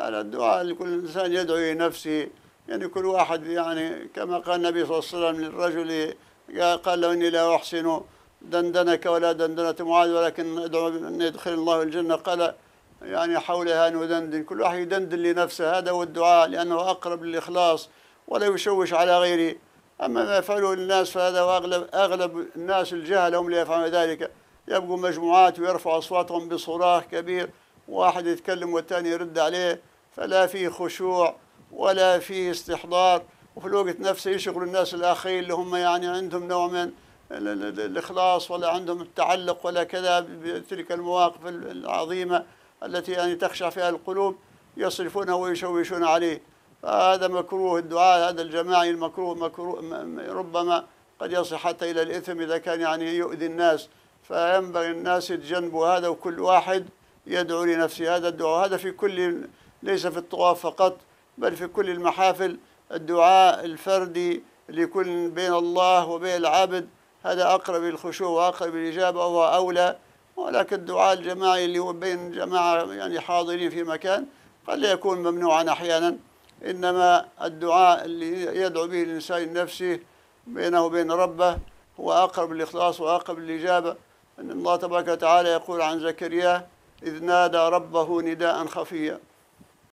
على الدعاء لكل إنسان يدعو لنفسه يعني كل واحد يعني كما قال النبي صلى الله عليه وسلم للرجل قال له إني لا أحسن دندنك ولا دندنة معاذ ولكن ادعو أن يدخل الله الجنة. قال يعني حولها ندندن كل واحد يدندن لنفسه. هذا هو الدعاء لأنه أقرب للإخلاص ولا يشوش على غيره. أما ما يفعله الناس فهذا وأغلب أغلب الناس الجهل هم اللي يفعلون ذلك. يبقوا مجموعات ويرفعوا أصواتهم بصراخ كبير واحد يتكلم والثاني يرد عليه. فلا في خشوع ولا في استحضار. وفي الوقت نفسه يشغل الناس الآخرين اللي هم يعني عندهم نوع من الإخلاص ولا عندهم التعلق ولا كذا بتلك المواقف العظيمة التي يعني تخشع فيها القلوب يصرفونها ويشوشون عليه. فهذا مكروه الدعاء هذا الجماعي المكروه مكروه ربما قد يصل حتى إلى الإثم إذا كان يعني يؤذي الناس. فينبغي الناس يتجنبوا هذا وكل واحد يدعو لنفسه. هذا الدعاء هذا في كل ليس في الطواف فقط بل في كل المحافل الدعاء الفردي لكل بين الله وبين العبد. هذا أقرب للخشوع وأقرب للإجابة وهو أولى. ولكن الدعاء الجماعي اللي هو بين جماعة يعني حاضرين في مكان قد لا يكون ممنوعا أحيانا. إنما الدعاء اللي يدعو به الإنسان لنفسه بينه وبين ربه هو أقرب للإخلاص وأقرب للإجابة أن الله تبارك وتعالى يقول عن زكريا إذ نادى ربه نداء خفيا.